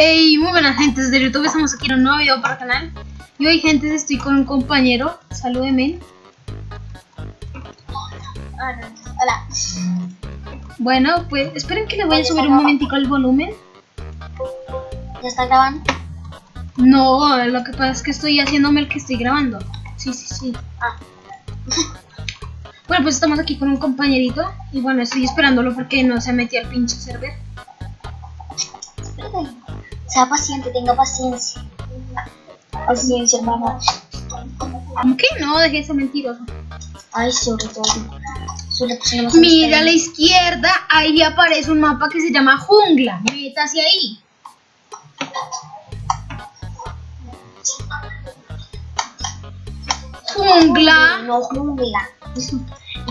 Hey, muy buenas gentes de YouTube, estamos aquí en un nuevo video para el canal Y hoy gentes estoy con un compañero, salúdeme Hola. Bueno, pues esperen que le voy a subir un momentico el volumen ¿Ya está grabando? No, lo que pasa es que estoy haciéndome el que estoy grabando Sí, sí, sí Ah. Bueno, pues estamos aquí con un compañerito Y bueno, estoy esperándolo porque no se metió al pinche server. Sea paciente, tenga paciencia. Paciencia, hermano. ¿Cómo que no? Deje ese mentiroso Ay, sobre todo. Sobre Mira a la izquierda, ahí aparece un mapa que se llama Jungla. Métase ahí. Jungla. No jungla.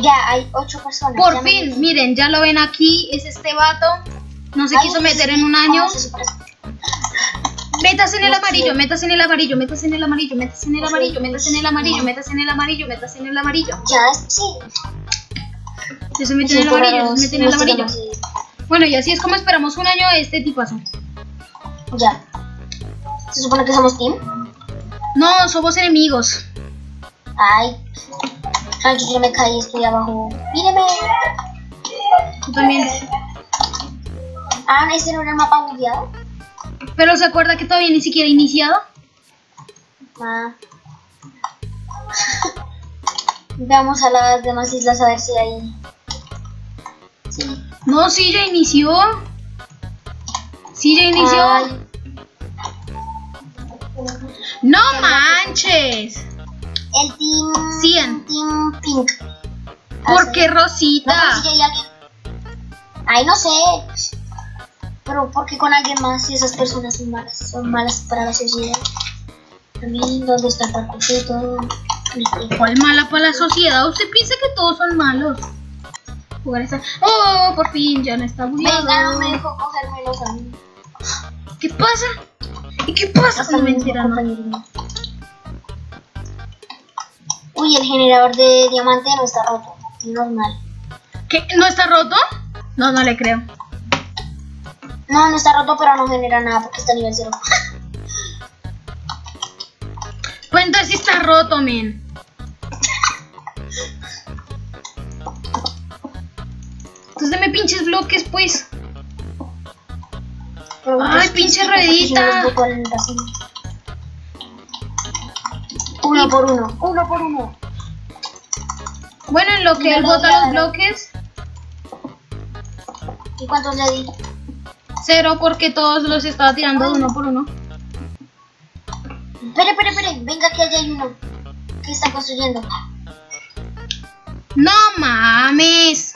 Ya, hay ocho personas. Por ya fin, miren, ya lo ven aquí, es este vato. No se Ay, quiso sí, meter sí, en un año. vamos a separar. Métase en el amarillo, sé. métase en el amarillo, métase en el amarillo, métase en el amarillo, métase en el amarillo, métase en el amarillo, métase en el amarillo. Ya, sí. Ya se metió en el amarillo, se metió en el amarillo. Bueno, y así es como esperamos un año este tipazo. Ya. ¿Se supone que somos team? No, somos enemigos. Ay. Ay, yo me caí, estoy abajo. Míreme. Tú también. Ah, ese no era el mapa bugueado. Pero se acuerda que todavía ni siquiera he iniciado. Ah. Veamos a las demás islas a ver si hay. Sí. No, sí, ya inició. Sí, ya inició. Ay, No manches. el team. 100. Team Pink. ¿Por qué No, Rosita? pero si hay alguien. Ay, no sé. Pero ¿por qué con alguien más si esas personas son malas? Son malas para la sociedad. También, ¿dónde está el y todo? ¿Cuál mala para la sociedad? ¿Usted piensa que todos son malos? Jugar esa... Oh, por fin, ya no está Venga, no bugueado. me dejó cogérmelos a mí. ¿Qué pasa? ¿Y qué pasa? No, mentira, no. Uy, el generador de diamante no está roto. Normal. ¿Qué? ¿No está roto? No, no le creo. No, no está roto, pero no genera nada porque está a nivel 0. Pues entonces está roto, men. Entonces deme pinches bloques, pues. Ay, pinche ruedita. Uno por uno, uno por uno. Bueno, en lo que él bota los bloques, ¿Y cuántos le di? Cero porque todos los estaba tirando uno por uno. Espere, espere, espere. Venga, que allá hay uno. que está construyendo? ¡No mames!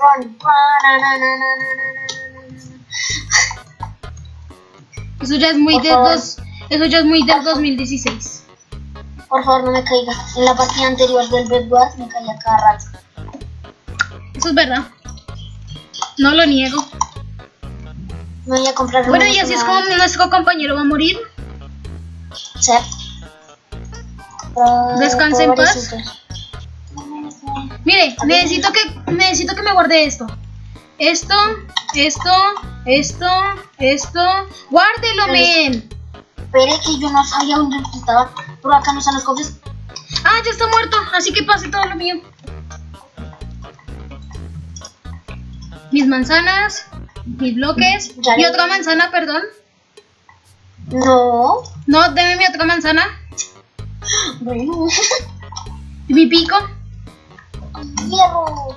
Eso ya es muy Por del favor. dos, eso ya es muy del 2016. Por favor, no me caiga. En la partida anterior del Red Wars me caía cada rato. Eso es verdad. No lo niego. Me voy a comprar Bueno, y así es como nuestro compañero va a morir. Sí. Ah, Descanse en paz. Mire, necesito que necesito que me guarde esto. Esto, esto, esto, esto. Guárdelo, men. Espere que yo no sabía dónde estaba. Por acá no están los cofres. Ah, ya está muerto, así que pase todo lo mío. Mis manzanas, mis bloques Ya y otra manzana, perdón. No. No, deme mi otra manzana. Bueno. ¿Y mi pico? Hierro.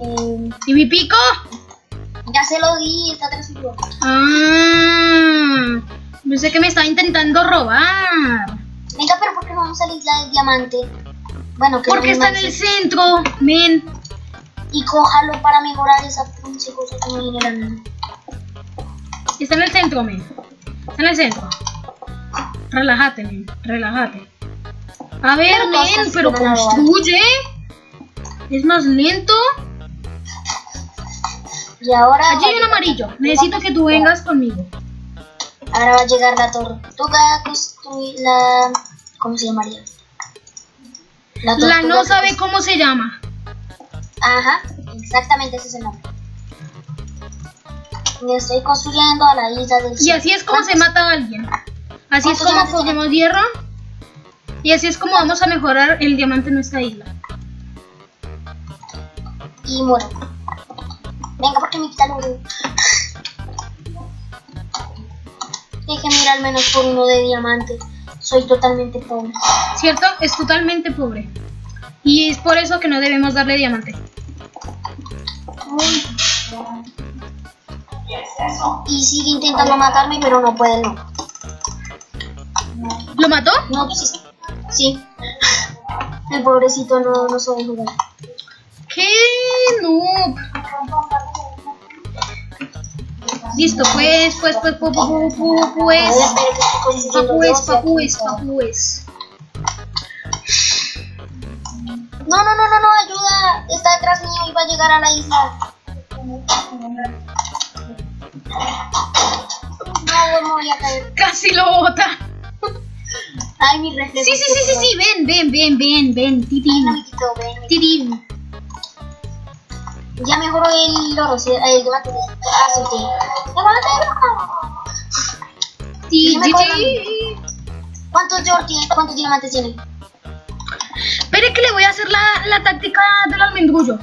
Eh, ¿Y mi pico? ya se lo di, está transferido. Ah, pensé que me estaba intentando robar. Venga, pero ¿por qué no vamos a la isla del diamante? Bueno, que Porque no está en el centro, men. Y cójalo para mejorar esa pinche cosa que no genera nada. Está en el centro, men. Está en el centro. Relájate, men. Relájate. A ver, Pero men, pero a construye. Es más lento. Y ahora. Allí hay un amarillo. Necesito que tú vengas conmigo. Ahora va a llegar la torre. Toca construir la. ¿Cómo se llamaría? La tortuga no sabe cómo se llama. Ajá, exactamente ese es el nombre. Me estoy construyendo a la isla del Y así es como se mata a alguien. Así es ¿Cuántos como cogemos hierro. Y así es como vamos a mejorar el diamante en nuestra isla. Y muero. Venga, porque me quita el oro. Deje mirar al menos por uno de diamante. Soy totalmente pobre. ¿Cierto? Es totalmente pobre. Y es por eso que no debemos darle diamante. Y sigue intentando matarme, pero no puede, no. ¿Lo mató? No, pues sí. Sí. El pobrecito no, no sabe jugar. ¡Qué noob! Listo, pues, pues, pues, pues, pues, pues, pues, A ver, espera, que estoy no. No, no, no, no, ayuda. Está detrás mío y va a llegar a la isla. No, me voy a caer. Casi lo bota. Ay, mi reflejo. Sí, sí, sí, sí, sí, ven, ven, ven, ven, ven, titín, amiguito, ven, titín. Ya mejoró el oro, ¿sí? el diamante. Ah, sí, sí. ¡Diamante! Ti, Sí me ti, acuerdo. ti. ¿Cuántos, tiene? ¿Cuántos diamantes tiene? Espere que le voy a hacer la, la táctica del almendrullo.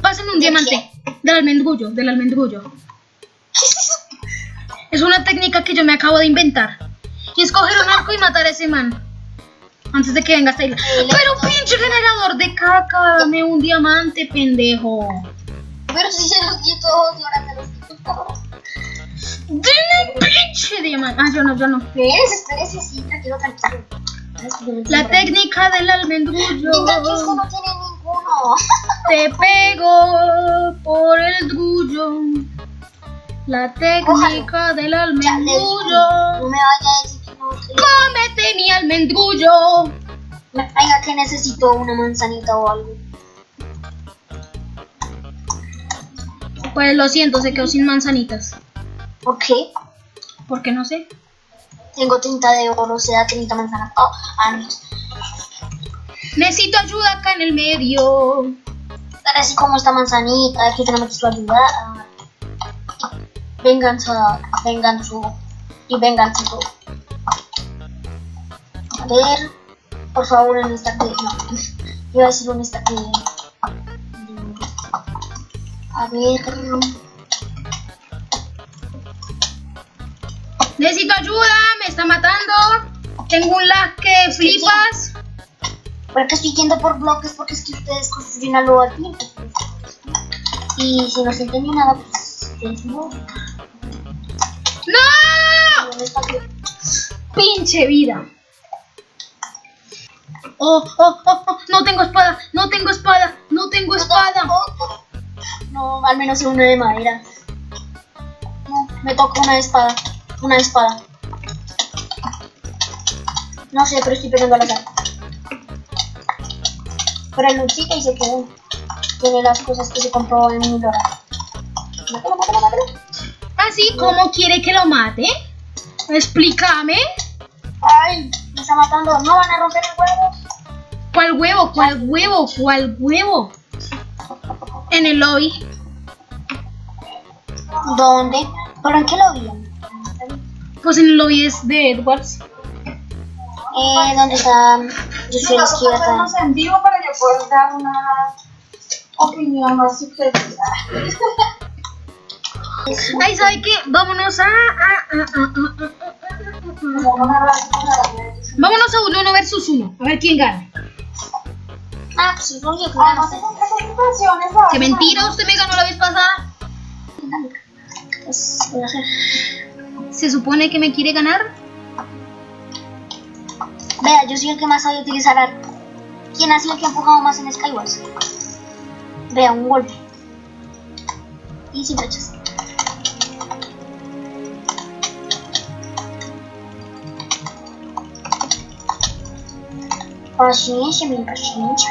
Pásenme un ¿De diamante. Del almendrullo, del almendrullo. ¿Qué es? Es una técnica que yo me acabo de inventar. Y es coger un arco y matar a ese man. Antes de que venga hasta ahí. Pero pinche generador de caca, dame un diamante, pendejo. Pero si se los di todos ahora los quito. Dime un pinche diamante. Ah, yo no, yo no. Espérese, espérese, sí, tranquilo, tranquilo. La técnica del almendrullo. Venga, que eso no tiene ninguno. Te pego por el drullo. La técnica del almendrullo. no me vaya a decir que no. Cómete mi almendrullo. Venga, que necesito una manzanita o algo. Pues lo siento, se quedó sin manzanitas. ¿Por qué? Porque no sé. Tengo 30 de oro, o sea, 30 manzanas. Oh, ah, no. Necesito ayuda acá en el medio. Ahora sí como esta manzanita, aquí tenemos su ayuda. Venganza, venganza y venganza. A ver, por favor, en esta que. No, iba a decir en esta que. A ver. Necesito ayuda, me está matando. Tengo un lag que flipas. Porque estoy yendo por bloques porque es que ustedes construyen algo aquí. Y si no se entendió nada, pues ustedes no. ¡No! ¿Dónde está que- Pinche vida. Oh, oh, oh, oh, no tengo espada, no tengo espada, no tengo espada. No, al menos una de madera. No, me toca una espada. Una espada. No sé, pero estoy pegando al azar. Pero el Luchita y se quedó. Tiene las cosas que se compró en mi dólar. Mátalo, mátalo, mátalo. Así, ¿cómo quiere que lo mate? Explícame. Ay, me está matando. No van a romper el huevo. ¿Cuál huevo? ¿Cuál huevo? ¿Cuál huevo? En el lobby. ¿Dónde? ¿Pero en qué lo vi? Pues en el lobby es de Edwards. Eh, donde está Yo soy Yusel Izquierda. en vivo para que puedas dar una opinión más subjetiva. Ay, ¿sabe qué? Vámonos a... Vámonos a uno, uno versus uno. A ver quién gana. Ah, pues supongo que Además, ¡Qué mentira! ¿Usted me ganó la vez pasada? Pues, es... ¿Se supone que me quiere ganar? Vea, yo soy el que más sabe utilizar arco. ¿Quién ha sido el que ha empujado más en Skywars? Vea, un golpe. Y sin flechas. Paciencia, mi paciencia.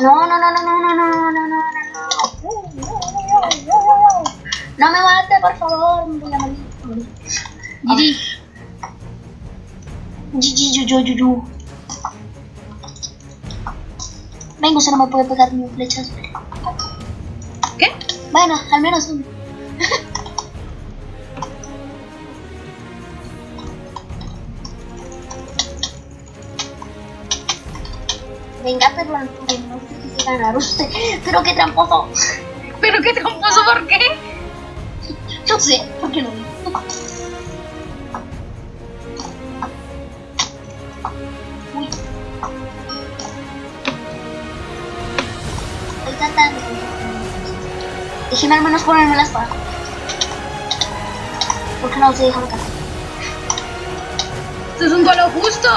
No, no, no, no, no, no, no, no, no, no, no. No me mate, por favor. Me voy a morir. Gigi. Gigi, yo, yo, yo, yo. Vengo, se no me puede pegar ni un flechazo. ¿Qué? Bueno, al menos uno. Venga, pero no sé si se ganar usted. Pero qué tramposo. ¿Pero qué tramposo? ¿Por qué? No sé, porque no Déjeme al menos ponerme la espada. ¿Por qué no se deja matar? Esto es un duelo justo.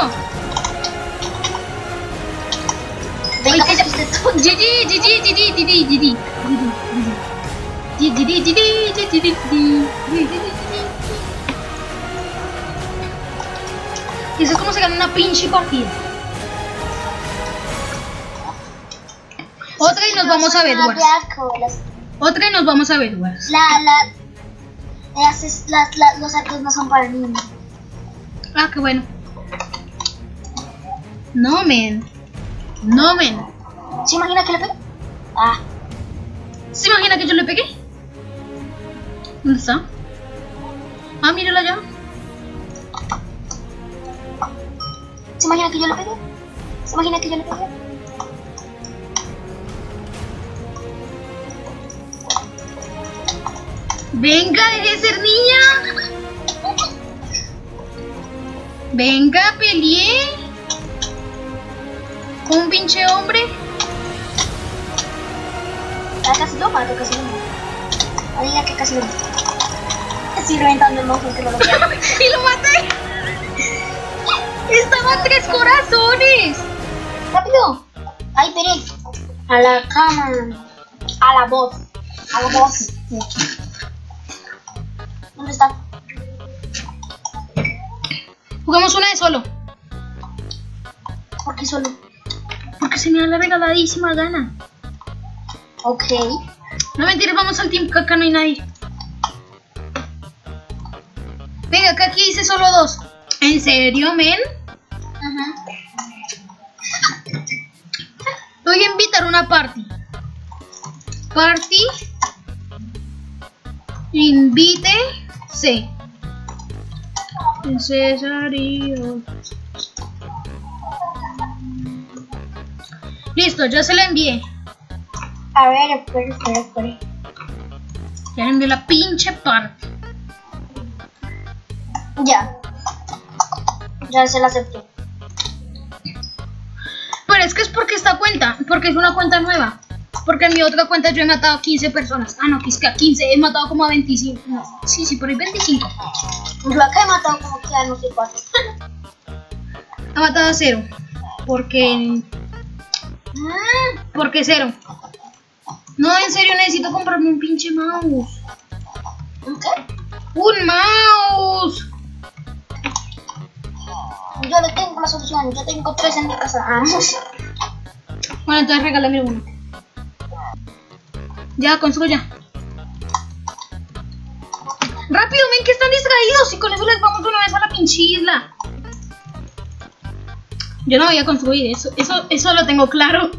Venga, pues usted. Y eso es como se gana una pinche partida. Otra y nos vamos a ver, Ya. Otra y nos vamos a ver, Wars. La, la, las, las, la- los arcos no son para niños. Ah, qué bueno. No, men. No, men. ¿Se imagina que le pega? Ah, ¿Se imagina que yo le pegué? ¿Dónde está? Ah, míralo allá. ¿se imagina que yo le pegué? ¿Se imagina que yo le pegué? Venga, deje de ser niña. Venga, peleé. Con un pinche hombre. Ah, casi lo mato, casi lo mato. No diga que casi lo mato. Estoy reventando el monstruo que no lo quiero. y lo maté. Estaba a tres corazones. ¡Rápido! ¡Ay, Pérez! A la cama. A la voz. A la voz. ¿Dónde está? Jugamos una de solo. ¿Por qué solo? Porque se me da la regaladísima gana. Ok. No mentiras, vamos al team, que acá no hay nadie. Venga, que aquí hice solo dos. ¿En serio, men? Ajá. Voy a invitar a una party. Party. Invite. C. Necesario. Listo, ya se la envié. A ver, espera, espera, espera. Ya le envié la pinche party. Ya. Ya se la acepté. Pero es que es porque esta cuenta, porque es una cuenta nueva. Porque en mi otra cuenta yo he matado a 15 personas. Ah, no, que es que a 15 he matado como a 25. No, sí, sí, por ahí 25. Pues la que he matado como que a no sé cuánto. Ha matado a cero. Porque. Mm, Porque cero. No, en serio, necesito comprarme un pinche mouse. ¿Qué? ¡Un mouse! Yo le tengo la solución. Yo tengo tres en mi casa. Ah, Bueno, entonces regálame uno. Ya, construya. ¡Rápido, ven que están distraídos! Y con eso les vamos una vez a la pinche isla. Yo no voy a construir, eso, eso, eso lo tengo claro.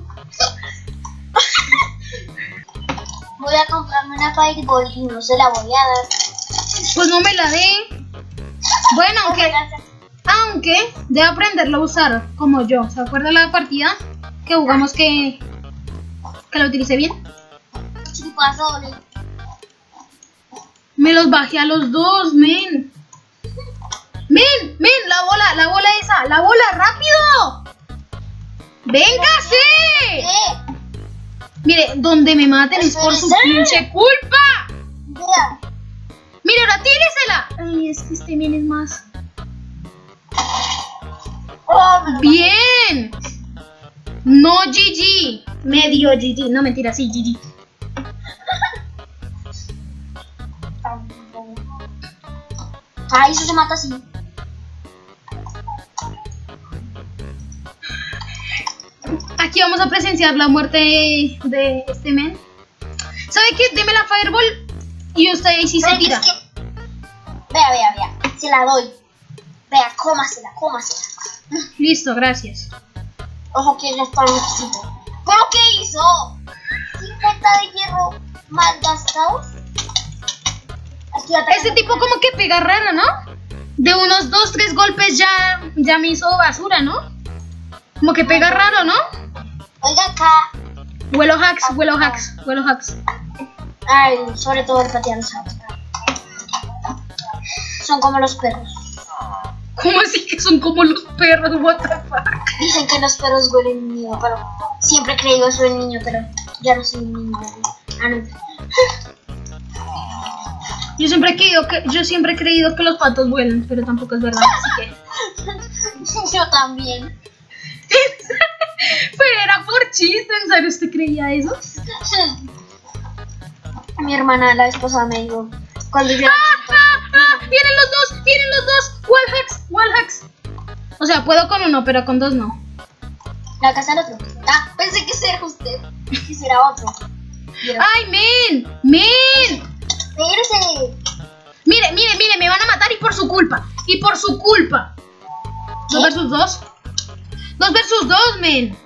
Voy a comprarme una Fireball y no se la voy a dar. Pues no me la dé. Bueno, aunque, aunque debe aprenderlo a usar como yo. ¿Se acuerda la partida que jugamos que, que la utilicé bien? Me los bajé a los dos, men. Men, men, la bola, la bola esa, la bola, rápido. ¡Véngase! Mire, donde me maten es por su pinche culpa. Mira. Mire, ahora tíresela. Ay, es que este men es más. Oh, Bien. No GG. Medio GG. No, mentira, sí, GG. Ah, eso se mata así. Aquí vamos a presenciar la muerte de, este men. ¿Sabe qué? Deme la fireball y usted ahí sí se tira. es que- Vea, vea, vea. Se la doy. Vea, cómasela, cómasela. Listo, gracias. Ojo que ya está necesito. ¿Pero qué hizo? 50 de hierro mal gastados. Aquí atrás. Ese tipo como que pega raro, ¿no? De unos dos, tres golpes ya, ya me hizo basura, ¿no? Como que pega raro, ¿no? Oiga acá. Huelo hacks, huelo hacks, huelo hacks. Ay, sobre todo el patear los hacks. Son como los perros. ¿Cómo así que son como los perros? What the fuck? Dicen que los perros huelen mío, pero siempre he creído eso de niño, pero ya no soy un niño. Ah, no. Yo siempre he creído que yo siempre he creído que los patos vuelan, pero tampoco es verdad, así que Yo también. Pero era por chiste, ¿en serio usted creía eso? Mi hermana, la esposa, me dijo, cuando yo... ¡Ah, ah, ah! ¡Vienen los dos! ¡Vienen los dos! ¡Wall hacks! ¡Wall hacks! O sea, puedo con uno, pero con dos no. La casa del otro. Ah, pensé que era usted. Que será otro. Pero- ¡Ay, men! ¡Men! Mire, mire, mire, me van a matar y por su culpa. Y por su culpa. ¿Dos versus dos? Dos versus dos, men.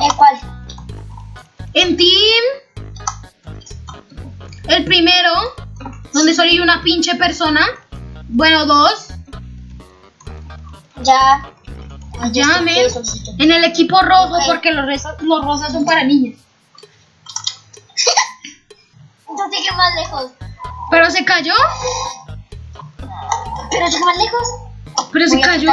¿El cuál? En team. El primero, donde solo hay una pinche persona. Bueno, dos. Ya. Ya, men. En el equipo rojo, porque los, los rosas son para niñas. Yo llegué más lejos. Pero se cayó. Pero llegué más lejos. Pero se Voy a cayó.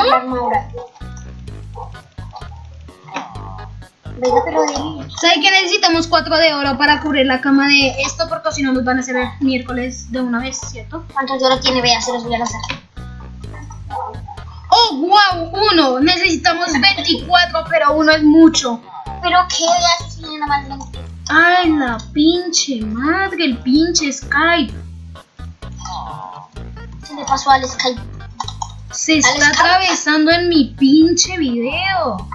Venga, pero de ¿Sabe que necesitamos cuatro de oro para cubrir la cama de esto? Porque si no nos van a hacer el miércoles de una vez, ¿cierto? ¿Cuántos de oro tiene? Vea, se los voy a lanzar. ¡Oh, wow! Uno. Necesitamos 24, pero uno es mucho. Pero qué, vea, sí, nada más. ¡Ay, la pinche madre! El pinche Skype. Se le pasó al Skype. Se está Skype. atravesando en mi pinche video.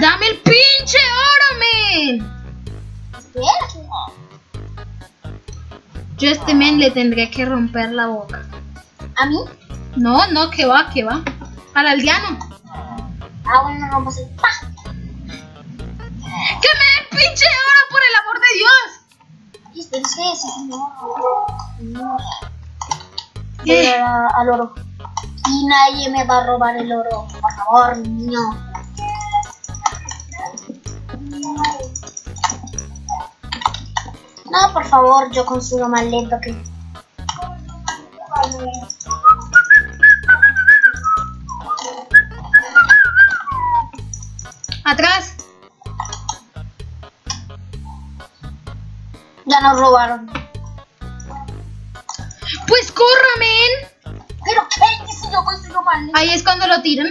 ¡Dame el pinche oro, men! Yo a este men le tendré que romper la boca. ¿A mí? No, no, que va, que va. Al aldeano. Ah, bueno, no el... ¡Pah! ¡Que me el pinche oro, por el amor de Dios! Ese señor. Al oro. Y nadie me va a robar el oro. Por favor, niño. No, por favor, yo construyo más lento que... Atrás. Ya nos robaron. Pues corra, men. ¿Pero qué? ¿Qué si yo construyo más lento? Ahí es cuando lo tiran.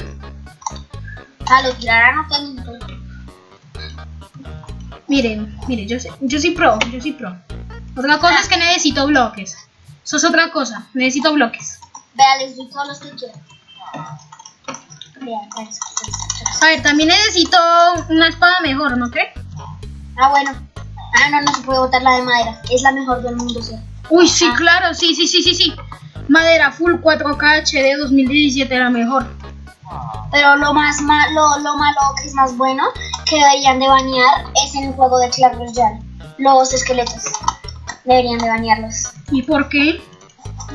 Ah, lo tirarán a tanto. Miren, miren, yo, sé, yo soy pro, yo soy pro. Otra cosa es que necesito bloques. Eso es otra cosa, necesito bloques. Vea, les doy todos los que quieran. A ver, también necesito una espada mejor, ¿no cree? Ah, bueno. Ah, no, no se puede botar la de madera. Es la mejor del mundo, sí. Uy, sí, Ah. claro, sí, sí, sí, sí, sí. Madera full 4K HD 2017 era mejor. Pero lo más malo, lo malo que es más bueno que deberían de banear es en el juego de Clash Royale. Los esqueletos. Deberían de banearlos. ¿Y por qué?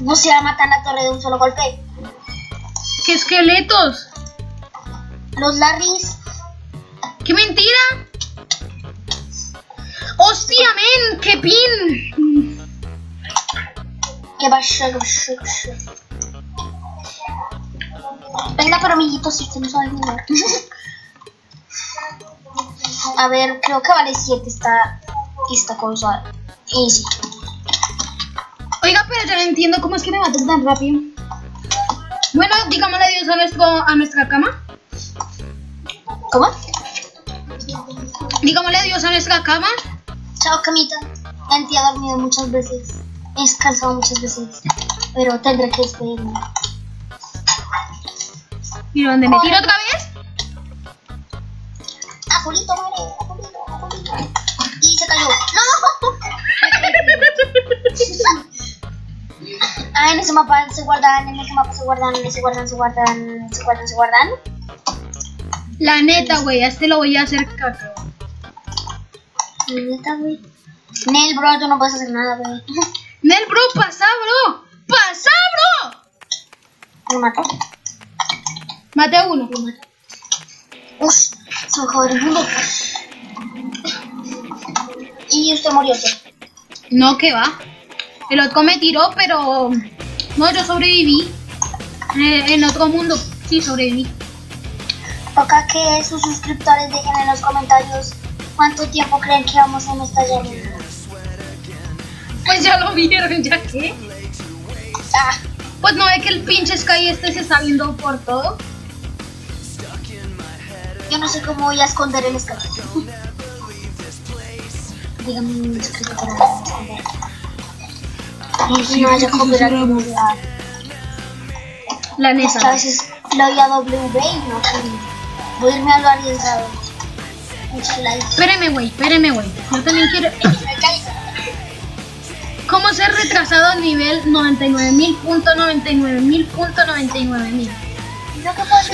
No se va a matar la torre de un solo golpe. ¿Qué esqueletos? Los Larrys. ¡Qué mentira! Men! ¡Qué pin! Que va shuk, shuk, shuk. Venga, pero amiguitos, si usted no sabe jugar. A ver, creo que vale 7 esta, esta cosa. Y sí. Oiga, pero yo no entiendo cómo es que me matan tan rápido. Bueno, digámosle adiós a, nuestro, a nuestra cama. ¿Cómo? Digámosle adiós a nuestra cama. Chao, Camita. En ti he dormido muchas veces. He descansado muchas veces. Pero tendré que despedirme. ¿Y dónde me tiro otra vez? Azulito, muere. Azulito, azulito. Y se cayó. ¡No! Ah, en ese mapa se guardan, en ese mapa se guardan, se guardan, se guardan, se guardan, se guardan. La neta, güey, a este lo voy a hacer caca. Neta, güey. Nel, bro, tú no puedes hacer nada, güey. Nel, bro, pasa, bro. ¡Pasa, bro! Me mató. Mate a uno. Me mató. Ush, Mejor del mundo. Y usted murió, ¿sí? No, que va. El otro me tiró, pero. No, yo sobreviví. Eh, en otro mundo, sí sobreviví. Toca que sus suscriptores dejen en los comentarios cuánto tiempo creen que vamos en esta llamada. Pues ya lo vieron, ya que. Ah, Pues no ve que el pinche Sky este se está viendo por todo. yo no sé cómo voy a esconder el escape. Dígame un escrito para esconder. No haya copyright como la- que a neta. veces le doy a W y no. Voy a irme a lo arriesgado. Espéreme, güey, espéreme, güey. Yo también quiero. ¿Cómo ser retrasado al nivel 99.000.99.000.99.000? Lo que pasa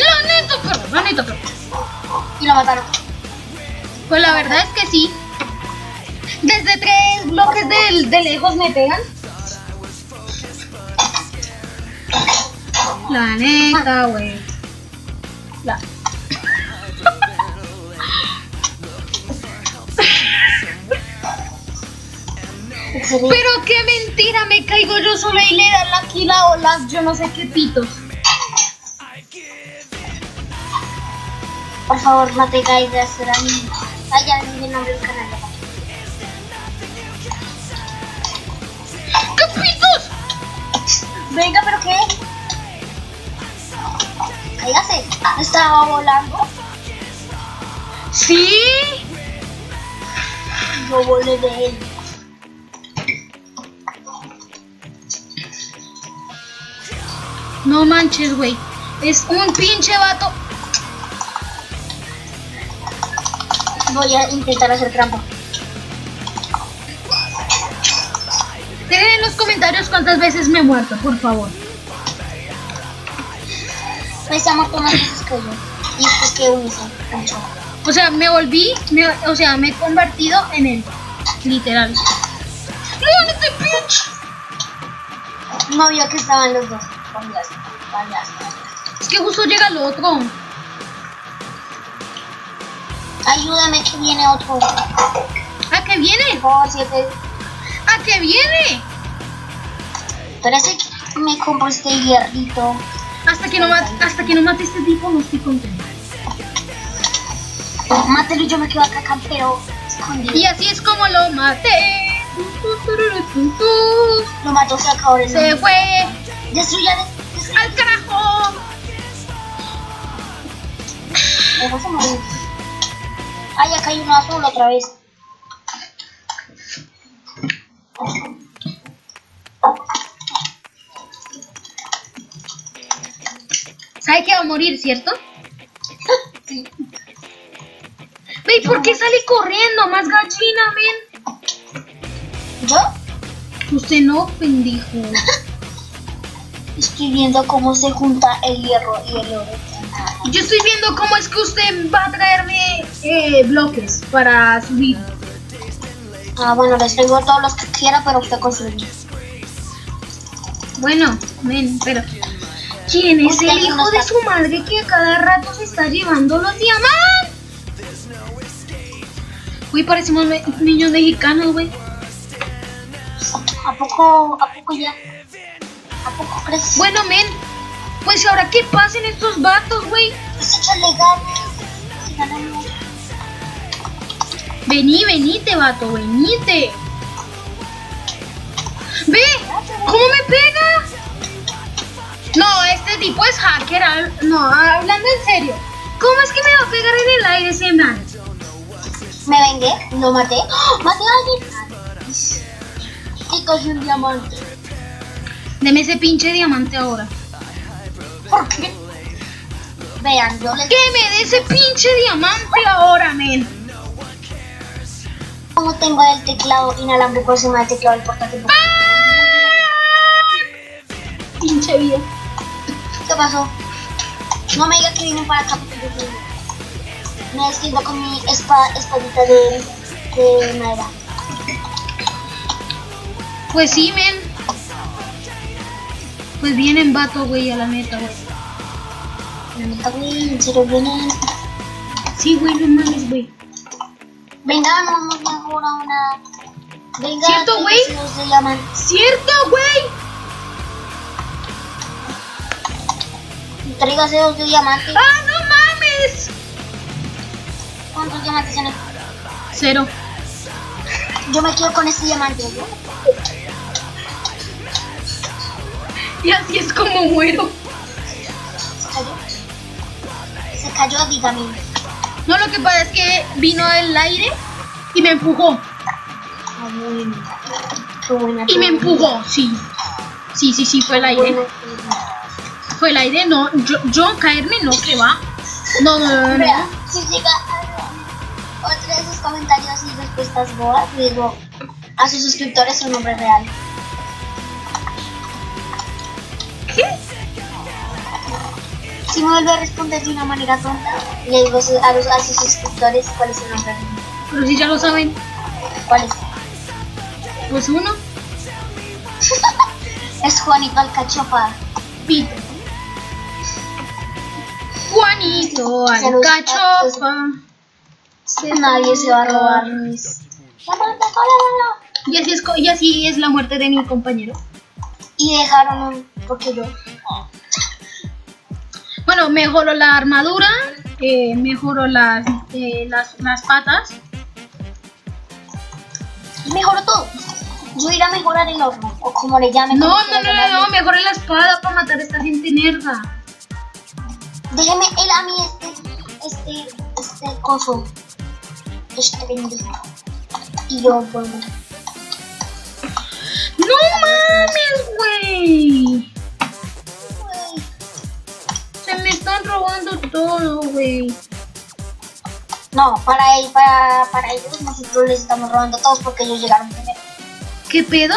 la neta, pero. Y lo mataron. Pues la verdad es que sí. Desde tres bloques de, de lejos me pegan. La neta, güey. La... Pero qué mentira, me caigo yo sola y le dan la quila o las yo no sé qué pitos. Por favor, no te caigas, será mi. Ay, ya el nombre del canal. ¡Qué pitos! Venga, pero qué. Cállase. Estaba volando. ¿Sí? Yo volé de él. No manches, güey. Es un pinche vato. Voy a intentar hacer trampa. Dejen en los comentarios cuántas veces me he muerto, por favor. Me se muerto más veces que yo. Y es que Unison. Mucho. O sea, me volví, me- o sea, me he convertido en él. Literal. ¡No, este pinche! No vio que estaban los dos. Es que justo llega el otro. Ayúdame que viene otro. ¿A qué viene? Por siete. ¿A qué viene? Parece que me compro este hierrito. Hasta que no mate, hasta que no mate este tipo no estoy contento. Mátelo y yo me quedo acá campero. Escondido. Y así es como lo maté. Lo mató, se acabó el Se fue Destruya, destruya. al carajo. Me vas a morir. Ay, acá hay uno azul otra vez. ¿Sabe que va a morir, cierto? Sí. Ve, ¿y por qué sale corriendo? Más gallina, men. ¿Yo? Usted no, pendejo. Estoy viendo cómo se junta el hierro y el oro. Yo estoy viendo cómo es que usted va a traerme eh, bloques para subir. Ah, bueno, les traigo todos los que quiera, pero usted construye. Bueno, men, pero ¿quién es el hijo de su madre que a cada rato se está llevando los diamantes? Uy, parecemos niños mexicanos, güey. ¿A poco, a poco ya? ¿A poco crees? Bueno, men, pues ahora qué pasen estos vatos, güey. pues échale ganas. Vení, venite, vato, venite. Ve, ¿cómo me pega? No, este tipo es hacker. No, hablando en serio. ¿Cómo es que me va a pegar en el aire ese man? Me vengué, lo maté. ¡Oh! ¡Maté a alguien! Y cogí un diamante. Deme ese pinche diamante ahora. ¿Por qué? Vean, yo les Que me dé ese pinche diamante ahora, men. como tengo el teclado inalámbrico encima del teclado del portátil. Pinche vida. ¿Qué pasó? No me digas que vienen para acá porque yo Me defiendo con mi espadita de, de madera. Pues sí, men. Pues vienen vato, güey, a la neta, güey. La neta, güey, en serio vienen. Sí, güey, no mames, güey. Venga, vamos mejor a una. Venga, ¿Cierto, güey? ¿Cierto, güey? Traiga deseos de diamante. ¡Ah, no mames! ¿Cuántos diamantes tiene? Cero. Yo me quedo con este diamante, ¿no? Y así es como muero. Se cayó. Se cayó, dígame. No, lo que pasa es que vino el aire y me empujó. Ah, bueno. Qué buena. Y me empujó, sí. Sí, sí, sí, fue el aire. Fue el aire, no. Yo, yo caerme, no, que va. No, no, no, no. Si llega a otro de sus comentarios y respuestas boas, digo a sus suscriptores su nombre real. Si me vuelve a responder de una manera tonta, le digo a, los, a sus suscriptores cuál es su nombre. Pero si ya lo saben, ¿Cuál es? pues uno, Es Juanito Alcachofa. Peter. Juanito, Se los- alcachofa. Nadie se va a robar mis. Y así, es, co- y así es la muerte de mi compañero. Y dejaron un. Porque yo. Bueno, mejoró la armadura, eh, mejoró las, eh, las, las patas. Mejoró todo. Yo iré a mejorar el horno. O como le llamen. No, no, no, no, no, mejoré la espada para matar a esta gente nerda. Déjeme él a mí este. Este. Este coso. Este pendejo. Y yo, bueno. No mames, güey. Están robando todo, güey. No, para, él, para, para ellos nosotros les estamos robando todos porque ellos llegaron primero. ¿Qué pedo?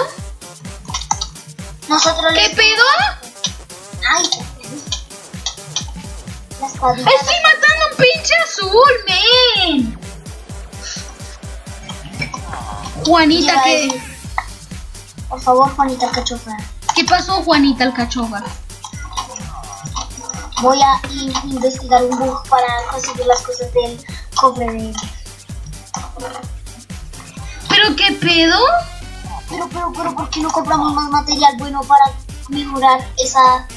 Nosotros ¿Qué les... pedo? Ay, la espadita. Estoy matando un pinche azul, men. Juanita, ¿qué, Por favor, Juanita Cachofa. ¿qué pasó, Juanita Alcachofa? Voy a in- investigar un bug para conseguir las cosas del cofre de él. ¿Pero qué pedo? Pero, pero, pero, ¿por qué no compramos más material bueno para mejorar esa,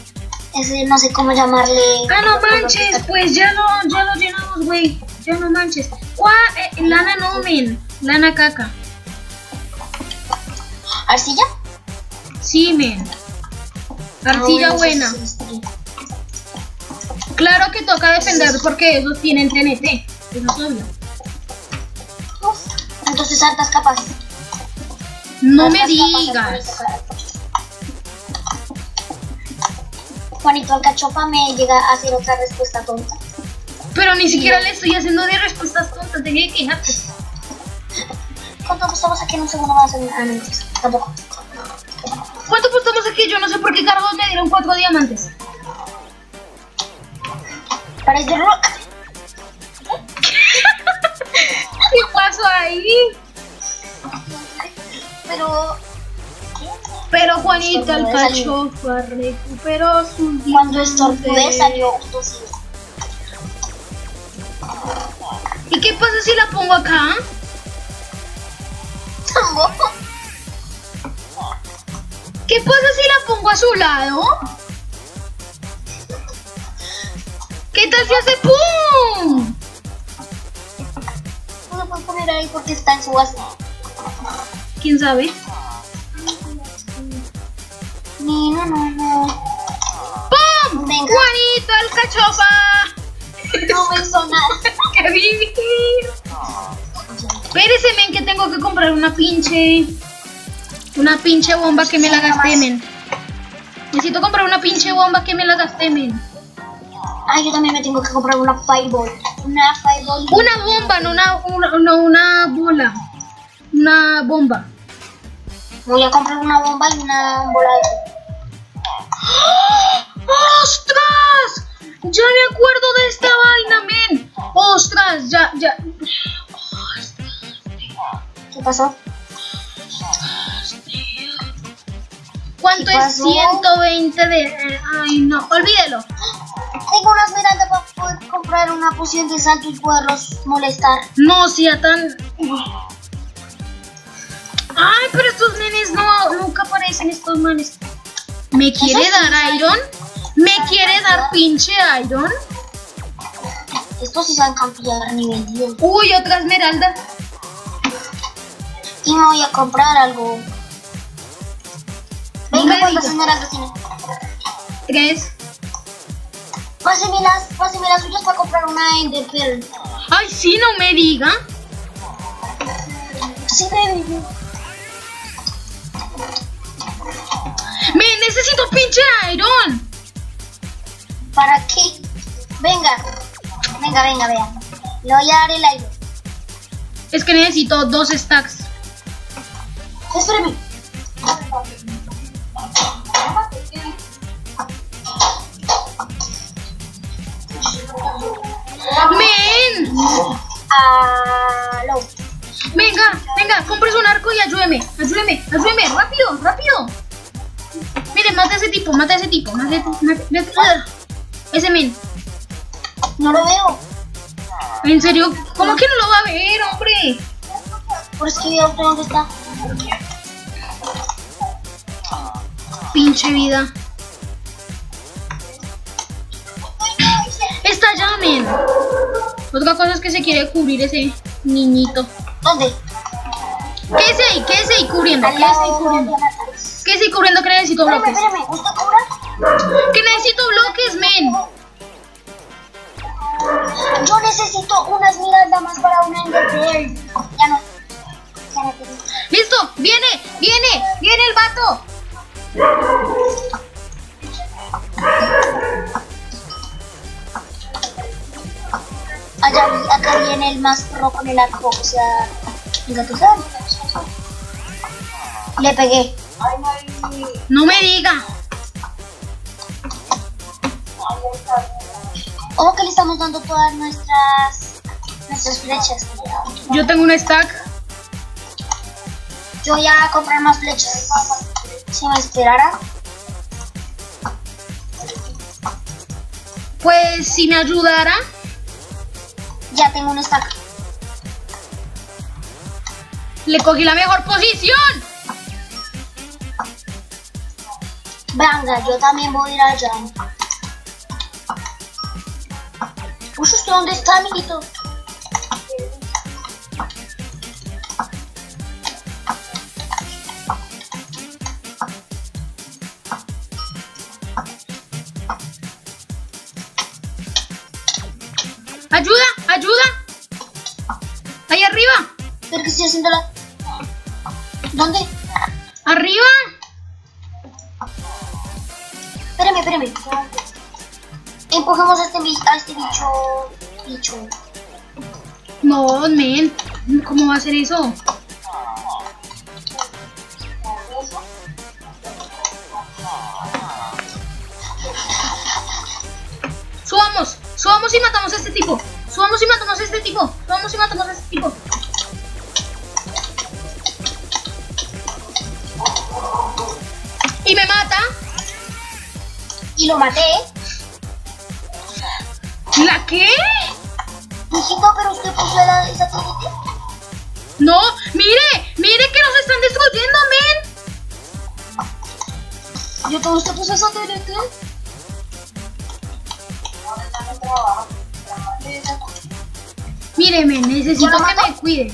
ese, no sé cómo llamarle? Ah, no manches, pues ya lo, ya lo llenamos, güey. Ya no manches. Gua- eh, lana no, men. Lana caca. ¿Arcilla? Sí, men. Arcilla Ah, bueno, buena. sí, sí, sí. Claro que toca defender porque esos tienen TNT. Eso es obvio. Uf, Entonces, hartas capas. No me digas. Juanito Alcachofa me llega a hacer otra respuesta tonta. Pero ni siquiera le estoy haciendo de respuestas tontas. Dejé de quejarte. ¿Cuánto apostamos aquí en un segundo más? Ah, no, tampoco. ¿Cuánto apostamos aquí? Yo no sé por qué cargos me dieron cuatro diamantes. Para el. ¿Qué pasó ahí? Pero Pero Juanita Estornudé, Alcachofa recuperó sus cuando estornudé salió. ¿Y qué pasa si la pongo acá? ¿Qué pasa si la pongo a su lado? ¿Qué tal si hace ¡pum! No lo puedo poner ahí porque está en su base. ¿Quién sabe? Ni, no, no, no. ¡Pum! Venga. ¡Juanito Alcachofa! No me hizo nada. ¡Qué vivir! Espérese, men, que tengo que comprar una pinche... Una pinche bomba que me la gasté, men. Necesito comprar una pinche bomba que me la gasté, men. Ah, yo también me tengo que comprar una fireball. Una fireball. Una bomba, no una, una, no una bola. Una bomba. Voy a comprar una bomba y una bola de... ¡Ostras! Ya me acuerdo de esta vaina, men. ¡Ostras! Ya, ya. ¿Qué pasó? ¿Cuánto ¿Qué es pasó? 120 de...? eh, Ay, no. Olvídelo. Tengo una esmeralda para poder comprar una poción de salto y poderlos molestar. No sea tan. Ay, pero estos nenes no, nunca aparecen estos manes. ¿Me quiere dar Iron? ¿Me quiere dar pinche Iron? Estos sí saben campear nivel 10. Uy, otra esmeralda. Y me voy a comprar algo. Venga, me ¿cuántas esmeraldas tiene? Tres. Páseme las, páseme las suyas para comprar una Ender Pearl. Ay, sí, no me diga. Sí, baby. Me necesito pinche Iron. ¿Para qué? Venga. Venga, venga, vea. Le voy a dar el aire. Es que necesito dos stacks. Espérame. Aló. Venga, venga, compres un arco y ayúdeme. Ayúdeme, ayúdeme. Rápido, rápido. Mire, mata a ese tipo, mata a ese tipo. Mata, mata- mata- ah. ese men. No lo veo. ¿En serio? ¿Cómo que no lo va a ver, hombre? Por que veo dónde está. Pinche vida. Otra cosa es que se quiere cubrir ese niñito. ¿Dónde? Quédese ahí, quédese ahí cubriendo. Al Quédese ahí cubriendo. Jonathan. Quédese ahí cubriendo que necesito bloques. espérame. ¿Usted cobra? Que necesito bloques, men. Yo necesito una esmeralda más para una Ender. Ya no. Ya no tengo. Listo, viene, viene, viene el vato. Allá, acá viene el más pro con el arco, o sea, el gato sabe. Le pegué. No me diga. Ojo que le estamos dando todas nuestras nuestras flechas. Yo tengo un stack. Yo voy a comprar más flechas. Si me esperara. Pues si me ayudara. Ya tengo un stack. Le cogí la mejor posición. Venga, yo también voy a ir allá. ¿usted dónde está, amiguito? Ayuda. Ahí arriba, ¿Pero qué estoy haciendo la...? ¿Dónde? arriba. Espérame, espérame. Empujemos a este, a este bicho... Bicho. No, men. ¿Cómo va a ser eso? Subamos, subamos y matamos a este tipo. Subamos y matamos a este tipo. Subamos y matamos a este tipo. Y me mata. Y lo maté. ¿La qué? Mijito, pero usted puso la, esa TNT. No, mire, mire que nos están destruyendo, men. Yo todo usted puso esa men, necesito ¿Ya lo que me cuide.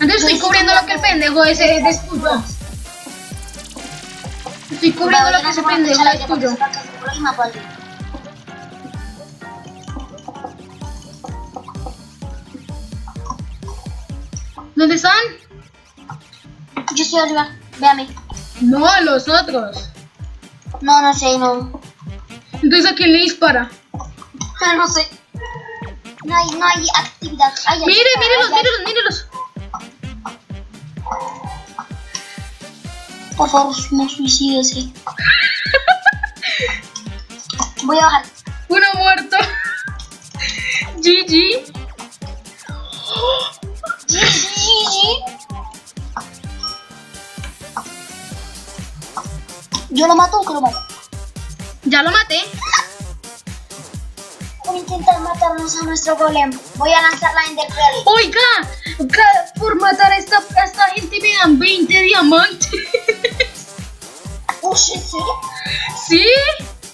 Antes estoy cubriendo lo que el pendejo ese destruyó. Estoy cubriendo lo que ese pendejo destruyó. ¿Dónde están? Yo estoy arriba, véame. No, los otros. No, no sé, no. Entonces, ¿a quién le dispara? No sé. No hay, no hay actividad. Ay, ay, Mire, ay, mírelos, mírelos, mírelos. Por favor, no suicídese. Voy a bajar. Uno muerto. GG. Sí. Yo lo mato o que lo mato. Ya lo maté. Por intentar matarnos a nuestro golem. Voy a lanzar la Ender Pearl. Oiga, por matar a esta, a esta gente me dan 20 diamantes. Uy, ¿en serio? ¿Sí?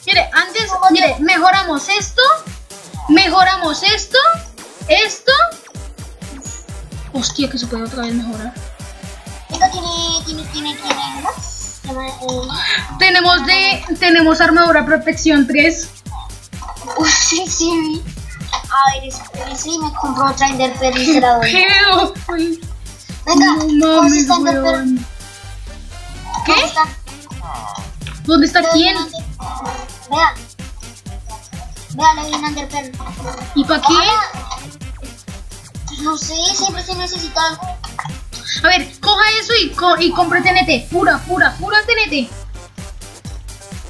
Mire, antes, mire, mejoramos esto, mejoramos esto, esto. Hostia, que se puede otra vez mejorar. Esto tiene, tiene, tiene, tiene, ¿no? Eh, Tenemos de, tenemos armadura protección 3. Sí, sí. A ver, sí, me compró otra Ender Pearl y se la doy. Pero, ay, Venga, no ¿cómo mames, está weón. ¿Dónde ¿Qué? está? ¿Dónde está Le doy quién? un Ender- Vea. Vea, le un Ender Pearl. ¿Y para qué? Hola. No sé, siempre se necesita algo. A ver, coja eso y, co y compre TNT. Pura, pura, pura TNT.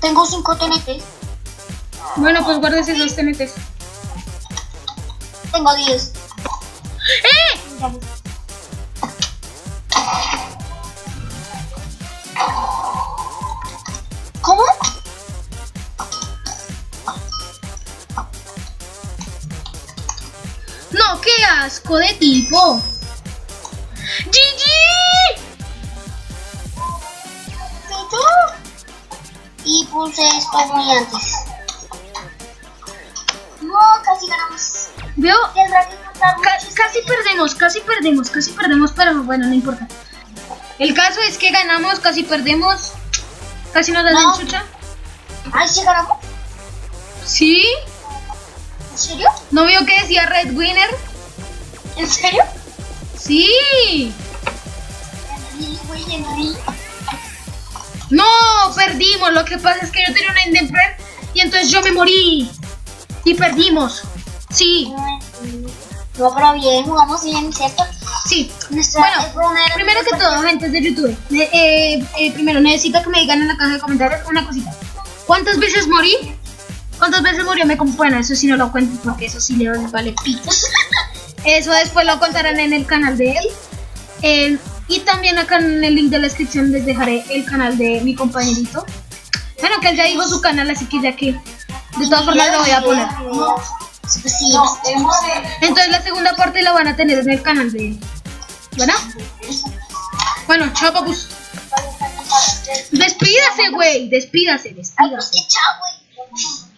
Tengo 5 TNT. Bueno, pues guárdese esos TNTs. Tengo 10. ¡Eh! ¿Cómo? No, qué asco de tipo. ¡GG! ¿Tú? Y puse esto muy antes. Casi ganamos. Veo, Ca- casi perdemos, casi perdemos, casi perdemos, pero bueno, no importa. El caso es que ganamos, casi perdemos. Casi nos dan No. chucha. Ay, ¿sí ganamos? ¿Sí? ¿En serio? ¿No vio que decía Red Winner? ¿En serio? Sí. No, perdimos. Lo que pasa es que yo tenía una Enderpearl y entonces yo me morí. Y perdimos. Sí, No, pero bien, jugamos bien, ¿cierto? sí. Nuestra Bueno, primero que todo, gente de YouTube, eh, eh, primero necesito que me digan en la caja de comentarios una cosita. ¿Cuántas veces morí? ¿Cuántas veces murió? Me bueno, eso sí no lo cuento porque eso sí le vale pitos. Eso después lo contarán en el canal de él. Eh, y también acá en el link de la descripción les dejaré el canal de mi compañerito. Bueno, que él ya dijo su canal, así que ya que de todas formas lo voy a poner. Sí, Entonces la segunda parte la van a tener en el canal de. ¿Verdad? Bueno, chao, papus. Despídase, güey. Despídase, despídase. pues chao, güey.